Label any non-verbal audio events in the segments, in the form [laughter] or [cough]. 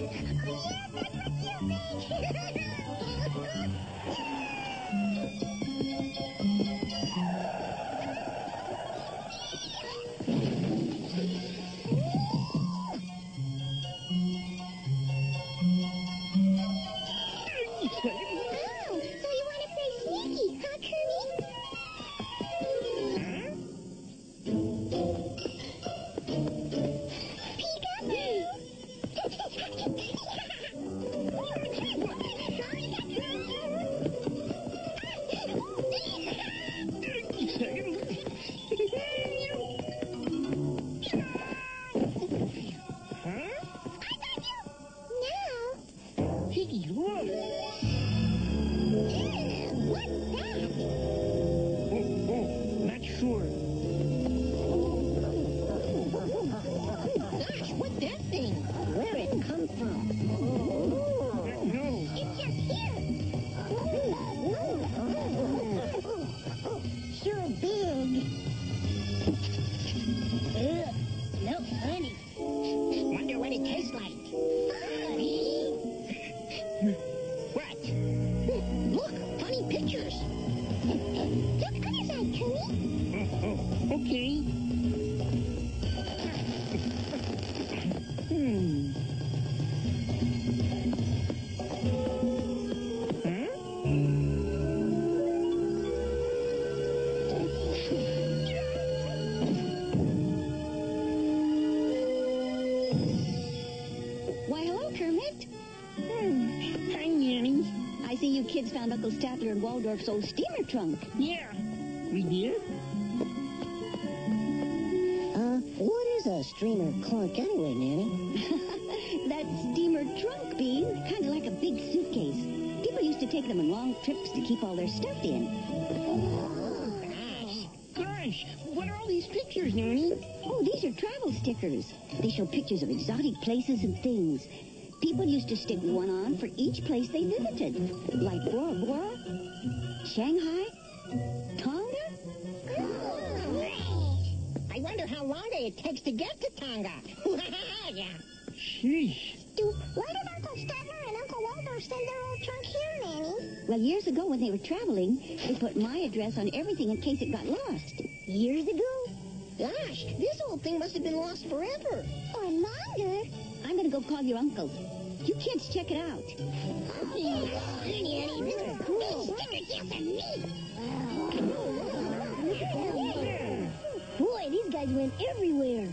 Oh, I see you kids found Uncle Statler and Waldorf's old steamer trunk. Yeah. We did? Uh, what is a steamer clunk anyway, Nanny? [laughs] that steamer trunk, Bean, kind of like a big suitcase. People used to take them on long trips to keep all their stuff in. Gosh, what are all these pictures, Nanny? Oh, these are travel stickers. They show pictures of exotic places and things. People used to stick one on for each place they visited, like Bora Bora, Shanghai, Tonga. I wonder how long it takes to get to Tonga. [laughs] yeah. Sheesh. Do, why did Uncle Statler and Uncle Waldorf send their old trunk here, Nanny? Well, years ago when they were traveling, they put my address on everything in case it got lost. Years ago? Gosh, this old thing must have been lost forever. Or longer? I'm going to go call your uncle. You kids check it out. Boy, these guys went everywhere.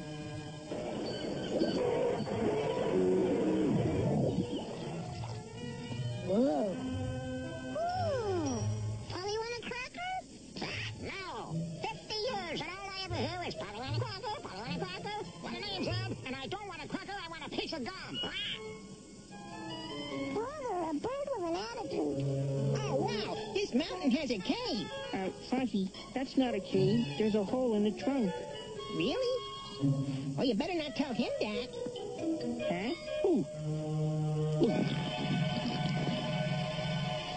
Has a cave. Uh, Fozzie, that's not a cave. There's a hole in the trunk. Really? Well, you better not tell him that. Huh? Ooh. Ooh.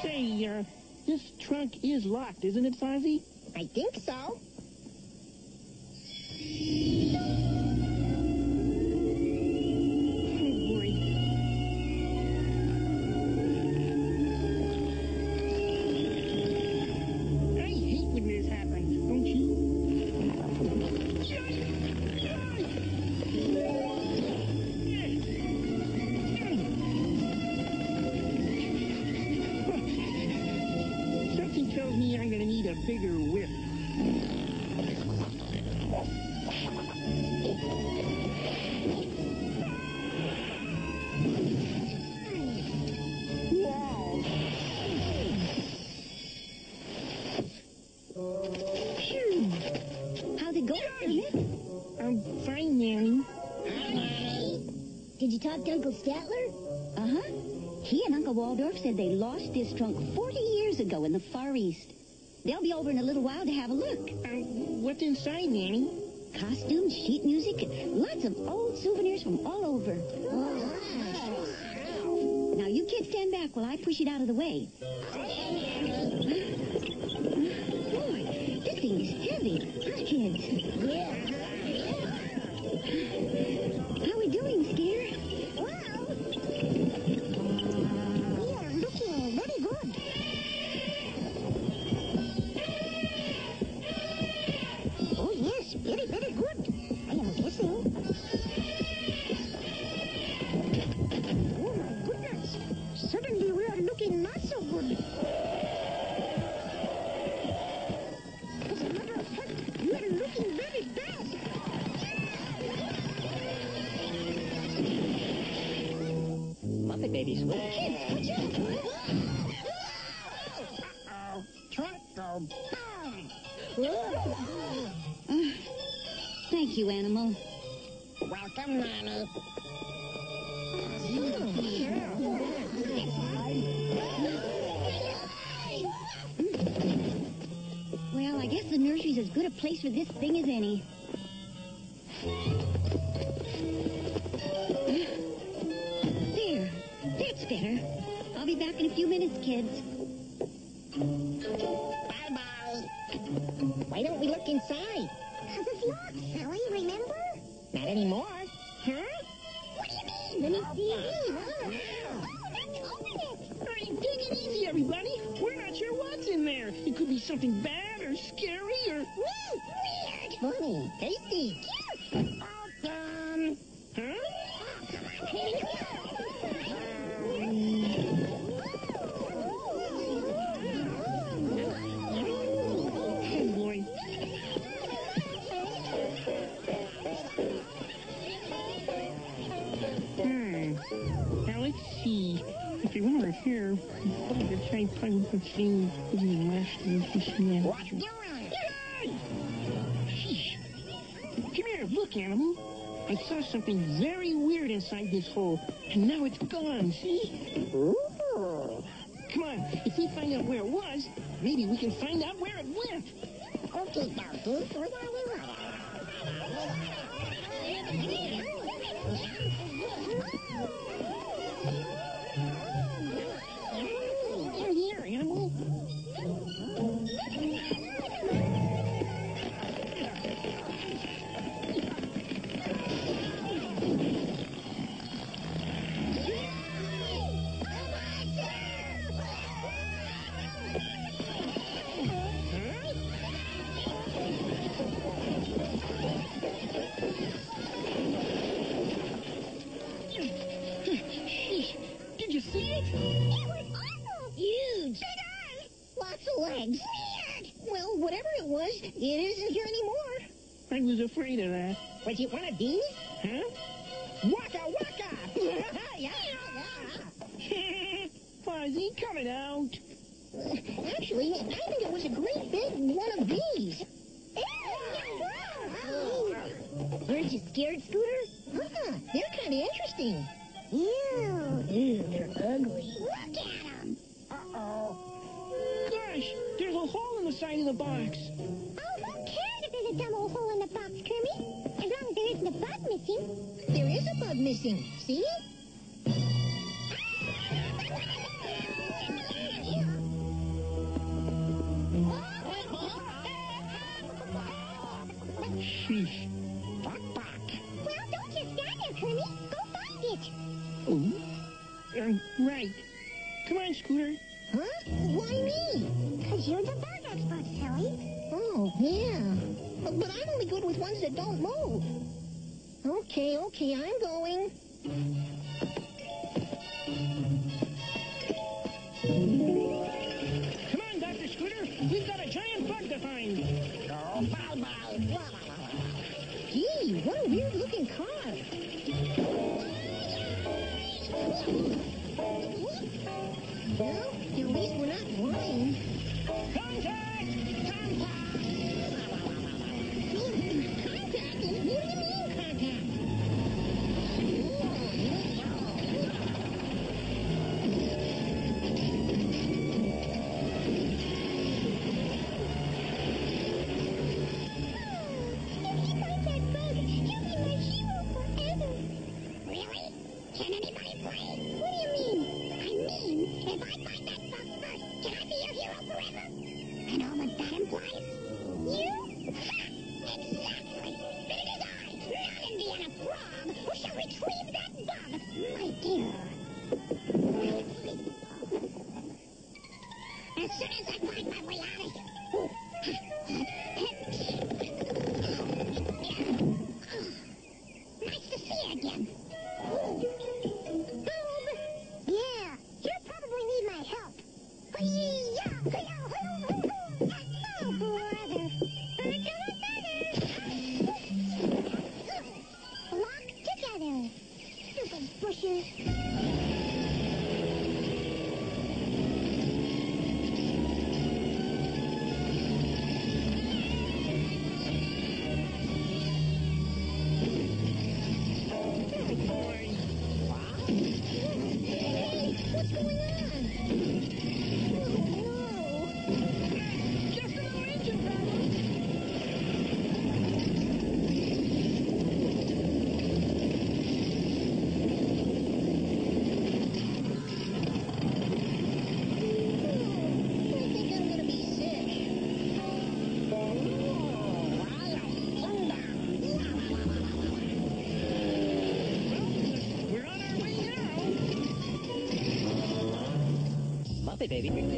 Say, uh, this trunk is locked, isn't it, Fozzie? I think so. Uncle Statler? Uh-huh. He and Uncle Waldorf said they lost this trunk 40 years ago in the Far East. They'll be over in a little while to have a look. Uh, what's inside, Nanny? Costumes, sheet music, and lots of old souvenirs from all over. Oh. Now, you kids stand back while I push it out of the way. Boy, this thing is heavy, huh, kids? Yeah. How are we doing, Skinner? Watch out. Uh-oh. Truck go. Uh, thank you, animal. Welcome, Nanny. Well, I guess the nursery's as good a place for this thing as any. Back in a few minutes, kids. Bye-bye. Why don't we look inside? Cause it's locked, silly, remember? Not anymore. Huh? What do you mean? Let me see. Oh, let's open it. Hey, take it easy, everybody. We're not sure what's in there. It could be something bad try playing with the thing with the last one. What you doing? Sheesh. Come here, look, animal. I saw something very weird inside this hole, and now it's gone, see? Come on, if we find out where it was, maybe we can find out where it went. Okay, dokie. It? It was awful. Huge. Big eyes. Lots of legs. Weird. Well, whatever it was, it isn't here anymore. I was afraid of that. Was it one of these? Huh? Waka waka! [laughs] yeah, yeah. [laughs] Fozzie, coming out. Uh, actually, I think it was a great big one of these. Aren't you scared, Scooter? Huh, they're kind of interesting. Ew. Ew, they're ugly. Look at them. Uh-oh. Gosh, there's a hole in the side of the box. Oh, who cares if there's a dumb old hole in the box, Kermit? As long as there isn't a bug missing. There is a bug missing. See? Come on, Scooter. Huh? Why me? Because you're the bug expert, silly. Oh, yeah. But, but I'm only good with ones that don't move. Okay, okay, I'm going. Come on, Dr. Scooter. We've got a giant bug to find. Oh, bye bye. Gee, what a weird looking car. going on? Baby.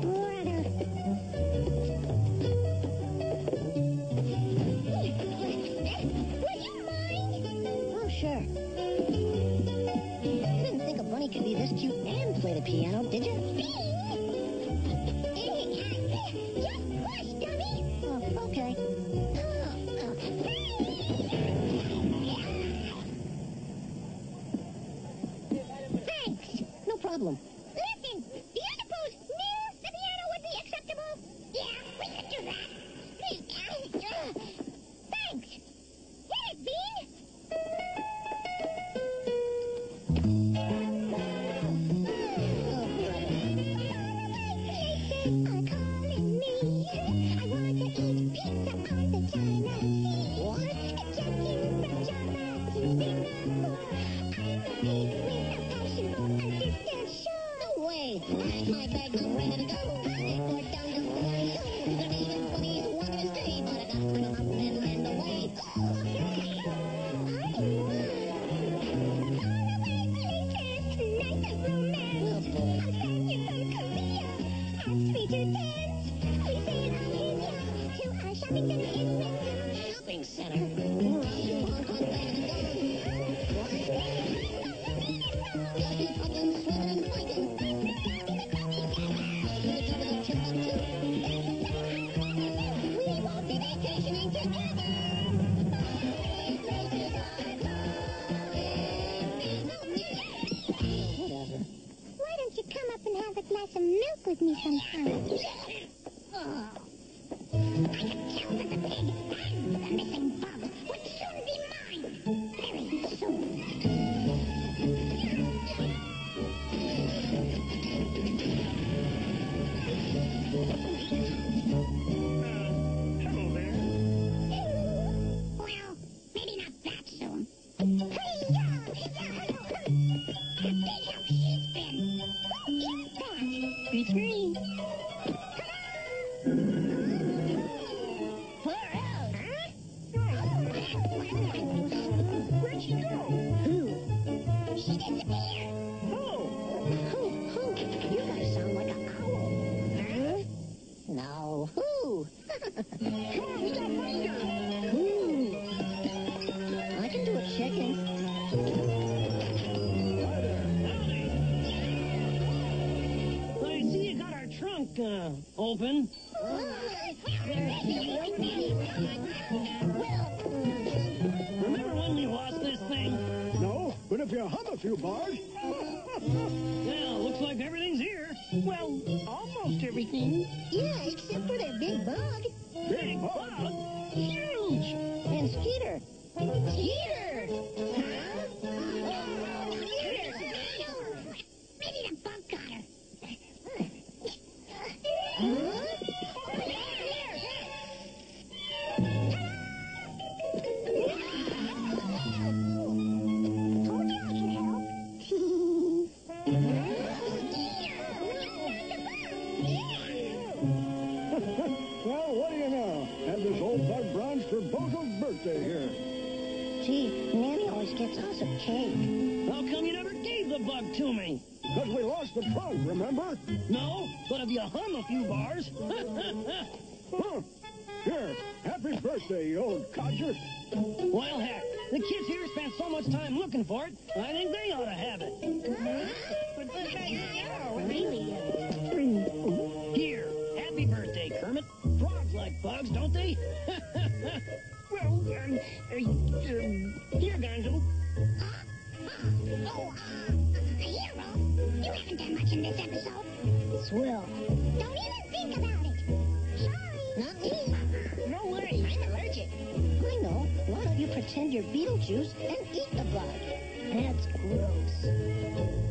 プール That the pig and the missing 一个字美 hum a Well, looks like everything's here. Well, almost everything. Yeah, except for that big bug. big bug. Bug? Huge! And Skeeter. Skeeter! Birthday here. Gee, Nanny always gets us a cake. How come you never gave the bug to me? Because we lost the trunk, remember? No, but if you hum a few bars. [laughs] Huh. Here, happy birthday, you old codger. well, heck, the kids here spent so much time looking for it, I think they ought to have it. Here, happy birthday, Kermit. Frogs like bugs, don't they? [laughs] Uh, here, Gonzo. Oh, uh, hero, you haven't done much in this episode. Swill. Don't even think about it. Sorry. Not me. No worries. I'm allergic. I know. Why don't you pretend you're Beetlejuice and eat the bug? That's gross.